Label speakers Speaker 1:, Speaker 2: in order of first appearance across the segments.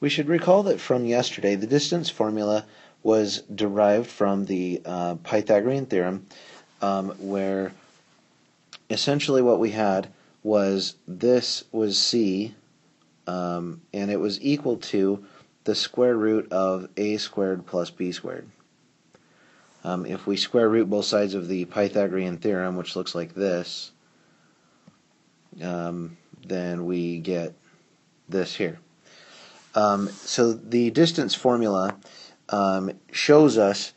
Speaker 1: We should recall that from yesterday the distance formula was derived from the uh, Pythagorean theorem um, where essentially what we had was this was c um, and it was equal to the square root of a squared plus b squared. Um, if we square root both sides of the Pythagorean theorem, which looks like this, um, then we get this here. Um, so the distance formula um, shows us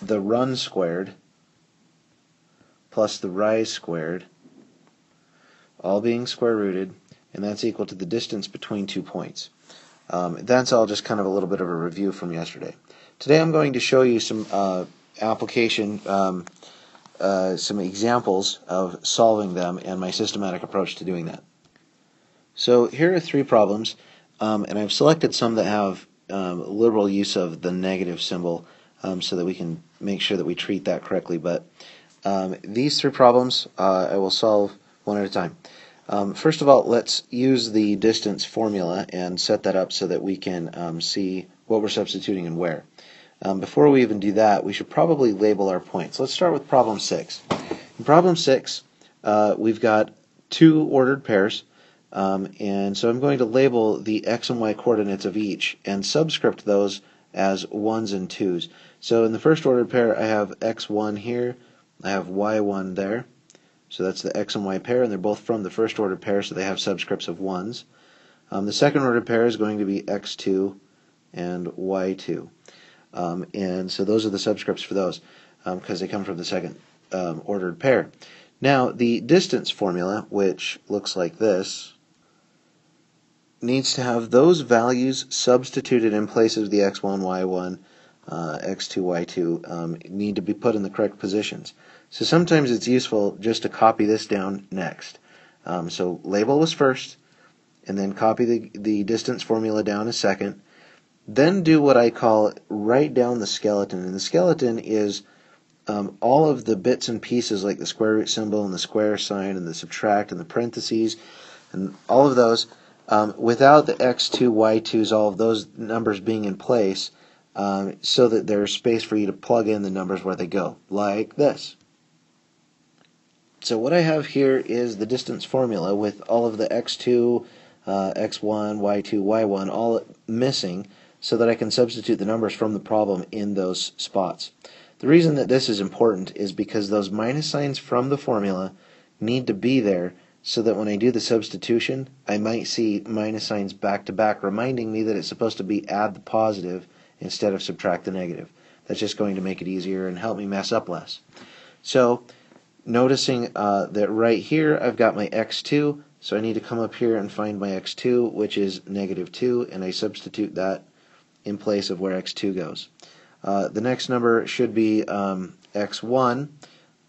Speaker 1: the run squared plus the rise squared, all being square rooted, and that's equal to the distance between two points. Um, that's all just kind of a little bit of a review from yesterday. Today I'm going to show you some uh, application, um, uh, some examples of solving them and my systematic approach to doing that. So here are three problems. Um, and I've selected some that have um, liberal use of the negative symbol um, so that we can make sure that we treat that correctly. But um, these three problems uh, I will solve one at a time. Um, first of all, let's use the distance formula and set that up so that we can um, see what we're substituting and where. before we even do that, we should probably label our points. Let's start with problem 6. In problem 6, uh, we've got two ordered pairs um, and so I'm going to label the x and y coordinates of each and subscript those as 1s and 2s. So in the first ordered pair I have x1 here, I have y1 there. So that's the x and y pair and they're both from the first ordered pair so they have subscripts of 1s. Um, the second ordered pair is going to be x2 and y2. Um, and so those are the subscripts for those because um, they come from the second um, ordered pair. Now the distance formula, which looks like this, needs to have those values substituted in place of the x1, y1, uh, x2, y2 um, need to be put in the correct positions. So sometimes it's useful just to copy this down next. Um, so label was first, and then copy the, the distance formula down a second. Then do what I call write down the skeleton. And the skeleton is um, all of the bits and pieces like the square root symbol and the square sign and the subtract and the parentheses and all of those um, without the x2, y2s, all of those numbers being in place, um, so that there's space for you to plug in the numbers where they go, like this. So what I have here is the distance formula with all of the x2, uh, x1, y2, y1 all missing so that I can substitute the numbers from the problem in those spots. The reason that this is important is because those minus signs from the formula need to be there so that when I do the substitution, I might see minus signs back to back, reminding me that it's supposed to be add the positive instead of subtract the negative. That's just going to make it easier and help me mess up less. So, noticing uh, that right here I've got my x2, so I need to come up here and find my x2, which is negative 2, and I substitute that in place of where x2 goes. Uh, the next number should be um, x1,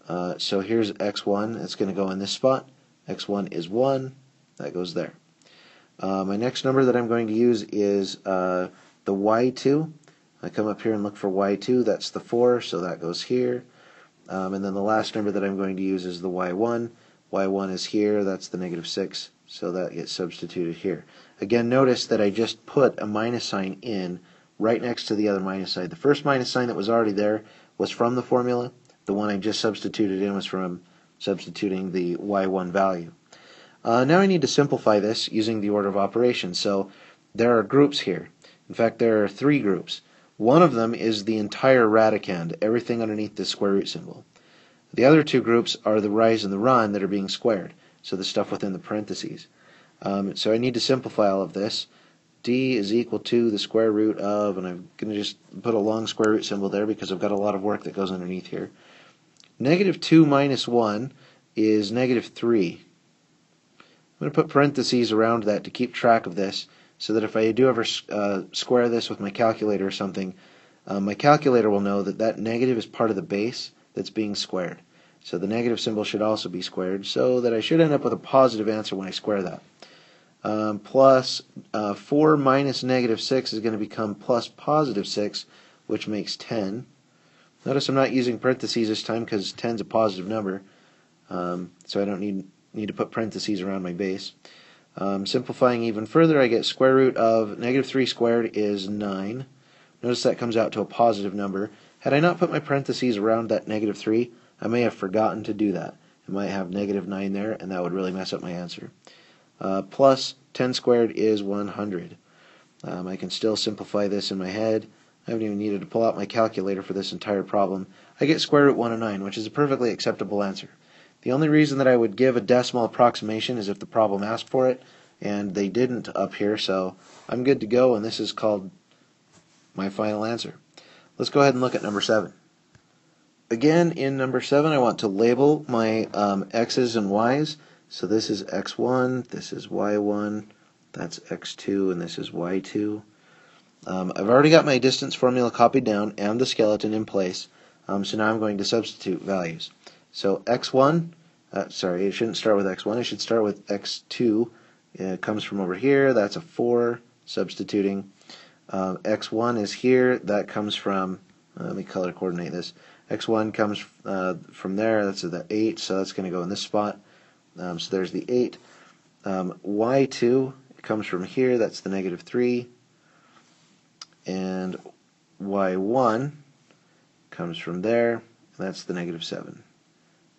Speaker 1: uh, so here's x1, it's going to go in this spot x1 is 1, that goes there. Uh, my next number that I'm going to use is uh, the y2. I come up here and look for y2, that's the 4, so that goes here. Um, and then the last number that I'm going to use is the y1. y1 is here, that's the negative 6, so that gets substituted here. Again, notice that I just put a minus sign in right next to the other minus sign. The first minus sign that was already there was from the formula. The one I just substituted in was from substituting the y1 value. Uh, now I need to simplify this using the order of operations. So there are groups here. In fact, there are three groups. One of them is the entire radicand, everything underneath the square root symbol. The other two groups are the rise and the run that are being squared, so the stuff within the parentheses. Um, so I need to simplify all of this. d is equal to the square root of, and I'm going to just put a long square root symbol there because I've got a lot of work that goes underneath here. Negative 2 minus 1 is negative 3. I'm going to put parentheses around that to keep track of this so that if I do ever uh, square this with my calculator or something, uh, my calculator will know that that negative is part of the base that's being squared. So the negative symbol should also be squared so that I should end up with a positive answer when I square that. Um, plus, uh, 4 minus negative 6 is going to become plus positive 6, which makes 10. Notice I'm not using parentheses this time because 10 is a positive number, um, so I don't need, need to put parentheses around my base. Um, simplifying even further, I get square root of negative 3 squared is 9. Notice that comes out to a positive number. Had I not put my parentheses around that negative 3, I may have forgotten to do that. I might have negative 9 there, and that would really mess up my answer. Uh, plus 10 squared is 100. Um, I can still simplify this in my head. I haven't even needed to pull out my calculator for this entire problem. I get square root 109, which is a perfectly acceptable answer. The only reason that I would give a decimal approximation is if the problem asked for it, and they didn't up here, so I'm good to go, and this is called my final answer. Let's go ahead and look at number 7. Again, in number 7, I want to label my um, x's and y's. So this is x1, this is y1, that's x2, and this is y2. Um, I've already got my distance formula copied down and the skeleton in place, um, so now I'm going to substitute values. So x1, uh, sorry, it shouldn't start with x1, it should start with x2. It comes from over here, that's a 4, substituting. Uh, x1 is here, that comes from, uh, let me color coordinate this. x1 comes uh, from there, that's the 8, so that's going to go in this spot. Um, so there's the 8. Um, y2 comes from here, that's the negative 3. And y1 comes from there, that's the negative 7.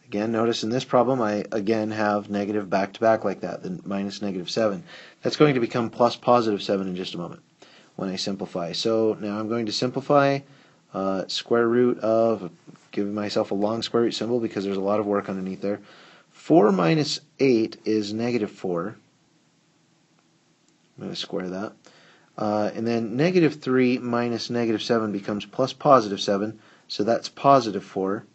Speaker 1: Again, notice in this problem I again have negative back to back like that, the minus negative 7. That's going to become plus positive 7 in just a moment when I simplify. So now I'm going to simplify uh, square root of, giving myself a long square root symbol because there's a lot of work underneath there. 4 minus 8 is negative 4. I'm going to square that. Uh, and then negative 3 minus negative 7 becomes plus positive 7, so that's positive 4.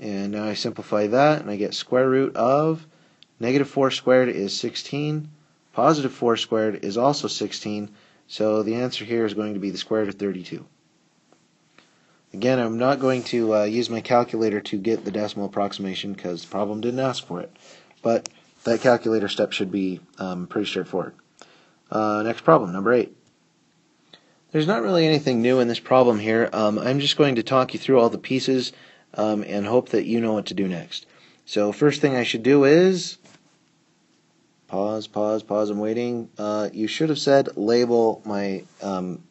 Speaker 1: And now I simplify that, and I get square root of negative 4 squared is 16. Positive 4 squared is also 16. So the answer here is going to be the square root of 32. Again, I'm not going to uh, use my calculator to get the decimal approximation because the problem didn't ask for it. But that calculator step should be um, pretty straightforward. Uh, next problem, number 8. There's not really anything new in this problem here. Um, I'm just going to talk you through all the pieces um, and hope that you know what to do next. So first thing I should do is pause, pause, pause. I'm waiting. Uh, you should have said label my um,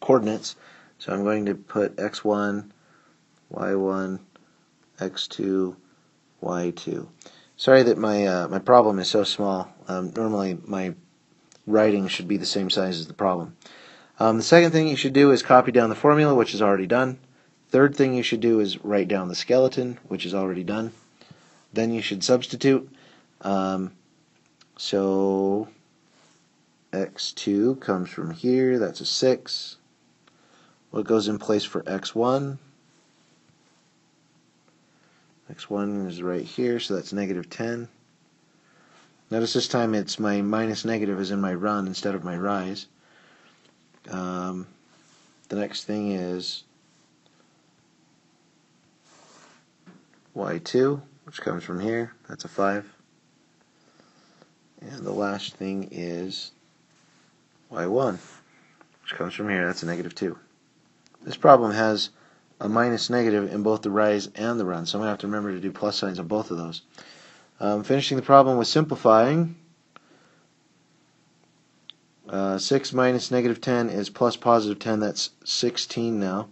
Speaker 1: coordinates. So I'm going to put x1, y1, x2, y2. Sorry that my uh, my problem is so small. Um, normally my writing should be the same size as the problem. Um, the second thing you should do is copy down the formula, which is already done. Third thing you should do is write down the skeleton, which is already done. Then you should substitute. Um, so x2 comes from here, that's a 6. What goes in place for x1? x1 is right here, so that's negative 10. Notice this time it's my minus negative is in my run instead of my rise. Um, the next thing is y2, which comes from here. That's a 5. And the last thing is y1, which comes from here. That's a negative 2. This problem has a minus negative in both the rise and the run, so I'm going to have to remember to do plus signs on both of those. Um, finishing the problem with simplifying. Uh, 6 minus negative 10 is plus positive 10. That's 16 now.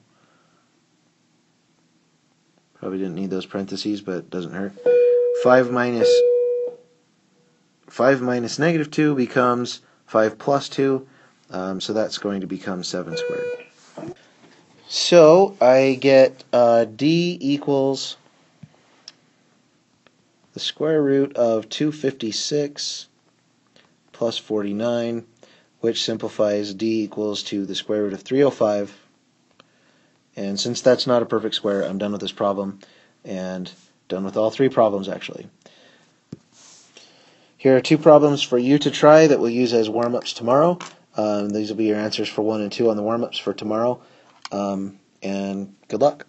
Speaker 1: Probably didn't need those parentheses, but it doesn't hurt. 5 minus 5 minus negative 2 becomes 5 plus 2. Um, so that's going to become 7 squared. So I get uh, d equals the square root of 256 plus 49, which simplifies d equals to the square root of 305 and since that's not a perfect square, I'm done with this problem and done with all three problems actually. Here are two problems for you to try that we'll use as warm-ups tomorrow. Um, these will be your answers for one and two on the warm-ups for tomorrow. Um, and good luck.